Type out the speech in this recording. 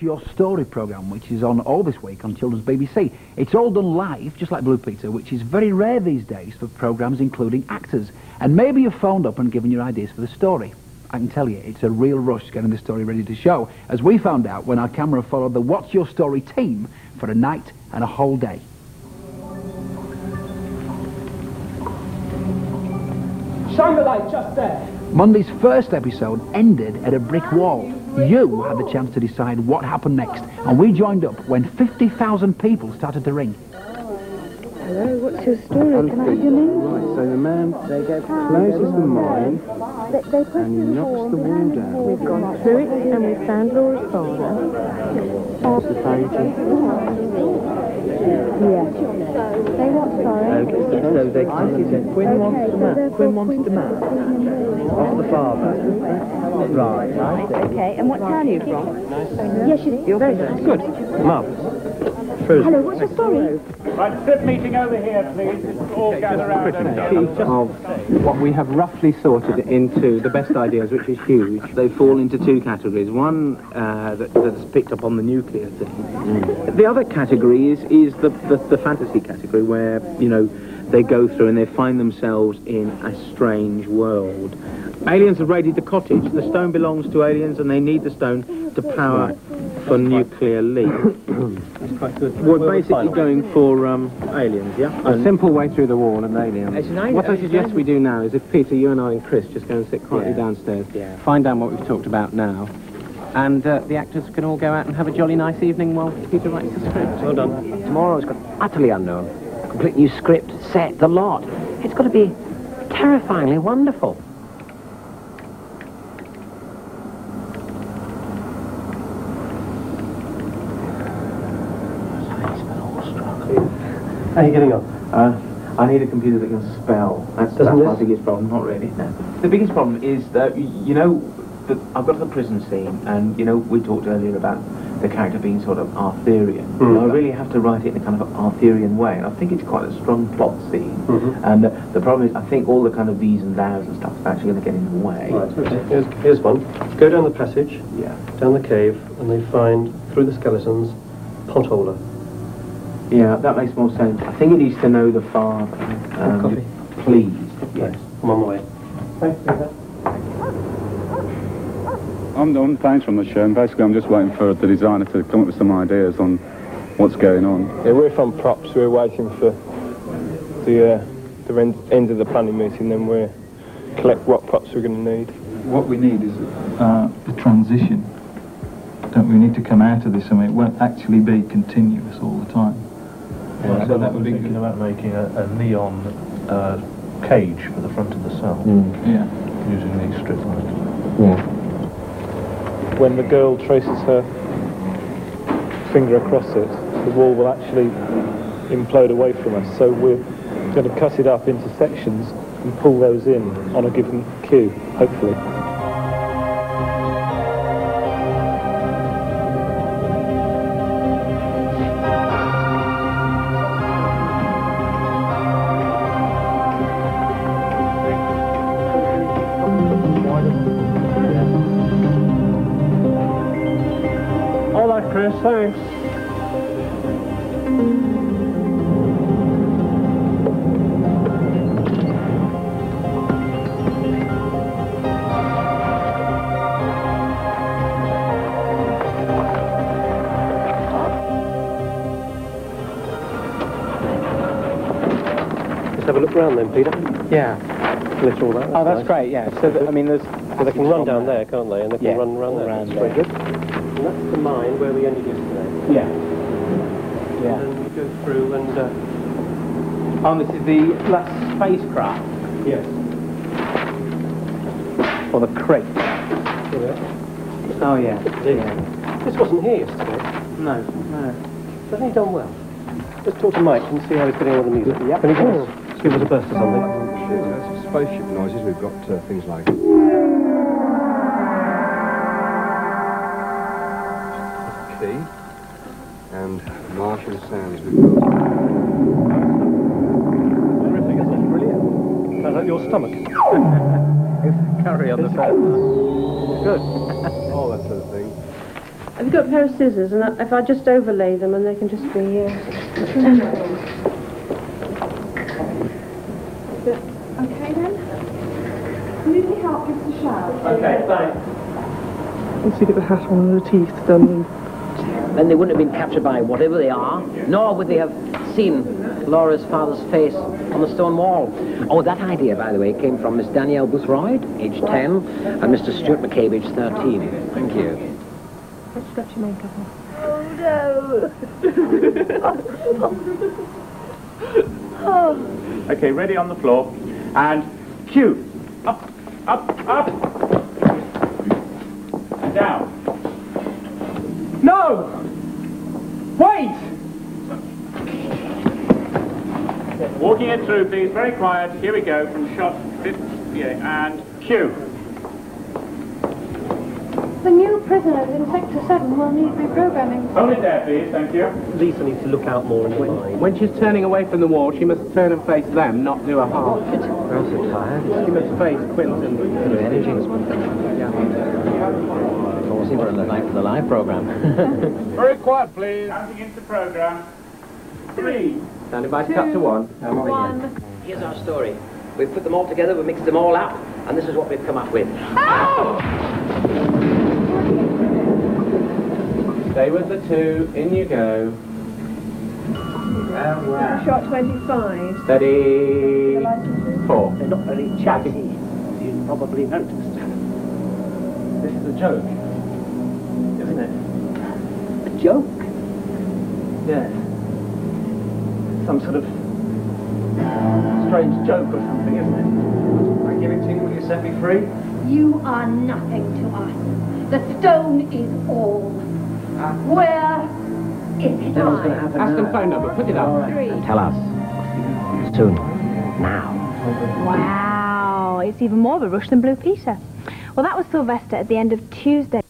Your Story programme, which is on all this week on Children's BBC. It's all done live, just like Blue Peter, which is very rare these days for programmes including actors. And maybe you've phoned up and given your ideas for the story. I can tell you, it's a real rush getting the story ready to show, as we found out when our camera followed the What's Your Story team for a night and a whole day. Shine the light just there. Monday's first episode ended at a brick wall. You had the chance to decide what happened next, and we joined up when 50,000 people started to ring. Hello, what's your story? Can I have your name? Right, so the man closes the mine They, they and he knocks the wall and down. We've gone through it and we've found Laura's father. What's the painting? Yeah. They what, sorry? So they Quinn wants the map. Quinn wants the map. Of the father. Right. Okay, and what town are you from? Yes, you're very good. Good. Marvellous. Hello, what's your story? Right, sit meeting over here, please. All gather round. Of what we have roughly sorted into the best ideas, which is huge. They fall into two categories. One uh, that, that's picked up on the nuclear thing. The other category is is the, the the fantasy category, where you know they go through and they find themselves in a strange world. Aliens have raided the cottage. The stone belongs to aliens, and they need the stone to power for nuclear leak. That's quite good. We're basically going for um, aliens, yeah? A simple way through the wall and aliens. What I suggest we do now is if Peter, you and I and Chris just go and sit quietly Yeah. downstairs. Yeah. Find out what we've talked about now. And uh, the actors can all go out and have a jolly nice evening while Peter writes the script. Well done. Tomorrow's got utterly unknown. Complete new script, set, the lot. It's got to be terrifyingly wonderful. How are you getting on? Uh, I need a computer that can spell. That's, that's Doesn't my biggest problem. Not really. No. The biggest problem is that, you know, the, I've got the prison scene, and, you know, we talked earlier about the character being sort of Arthurian. Mm. I really have to write it in a kind of Arthurian way, and I think it's quite a strong plot scene. Mhm. And the, the problem is, I think all the kind of these and thous and stuff is actually going to get in the way. Right, okay. Here's, here's one. Go down the passage, Yeah. down the cave, and they find, through the skeletons, potholder. Yeah, that makes more sense. I think it needs to know the father. Um, Coffee. Please. Yes. I'm on my way. Thanks, Peter. I'm on planes from the show, and basically I'm just waiting for the designer to come up with some ideas on what's going on. Yeah, we're from props. We're waiting for the uh, the end, end of the planning meeting. Then we collect what props we're going to need. What we need is uh, the transition. Don't we need to come out of this? I mean, it won't actually be continuous all the time. Yeah, so that would be thinking about making a, a neon uh, cage for the front of the cell Yeah. using these strip lights. When the girl traces her finger across it, the wall will actually implode away from us. So we're going to cut it up into sections and pull those in on a given cue, hopefully. Thanks. Let's have a look round then, Peter. Yeah. Glitter all that. Oh, that's nice. great, yeah. So, that, I mean, there's... So they can run down there, can't they? And they can Yeah, run around there. around That's very good. And that's the mine where we ended yesterday. Yeah. Yeah. And then we go through and... Uh, Oh, this is the last spacecraft. yes. Or the crate. Oh, yeah. Yeah. This wasn't here yesterday. No, no. But he's done well. Let's talk to Mike and see how he's getting on with the music. Yep. Can he give us, give us a burst or something? Spaceship noises, we've got uh, things like key and Martian sands we've got. Terrific, isn't it? Brilliant. Sounds like your stomach. Carry on the Good. All that sort of thing. I've you got a pair of scissors? And if I just overlay them and they can just be... Uh... Okay then. Will you help Mr. Shout? Okay, thanks. Let's see, get the hat on and the teeth done. Then they wouldn't have been captured by whatever they are, nor would they have seen Laura's father's face on the stone wall. Oh, that idea, by the way, came from Miss Danielle Boothroyd, age 10, and Mr. Stuart McCabe, age 13. Thank you. What's got your makeup on? Oh Okay, ready on the floor. And cue. Up, up, up. And down. No! Wait! Walking it through, please. Very quiet. Here we go from shot 58. And cue. The new prisoners in Sector 7 will need reprogramming. Hold it there, please. Thank you. Lisa needs to look out more in the line. When she's turning away from the wall, she must turn and face them, not do a half. Girls are tired. She must face Quinton. Good energy. Pausing for the live, for the live program. Very quiet, please. Counting into program. Three. Standing by to cut to one. One. Here's our story. We've put them all together, we've mixed them all up, and this is what we've come up with. Stay with the two. In you go. Shot 25. Steady. Four. They're not very chatty, you probably noticed. This is a joke, isn't it? A joke? Yes. Some sort of strange joke or something, isn't it? I give it to you, will you set me free? You are nothing to us. The stone is all. Ah. Where is it? Then what's going to happen Aston now? phone number. Put it up. Three. Tell us. Soon. Now. Wow, it's even more of a rush than Blue Peter. Well, that was Sylvester at the end of Tuesday.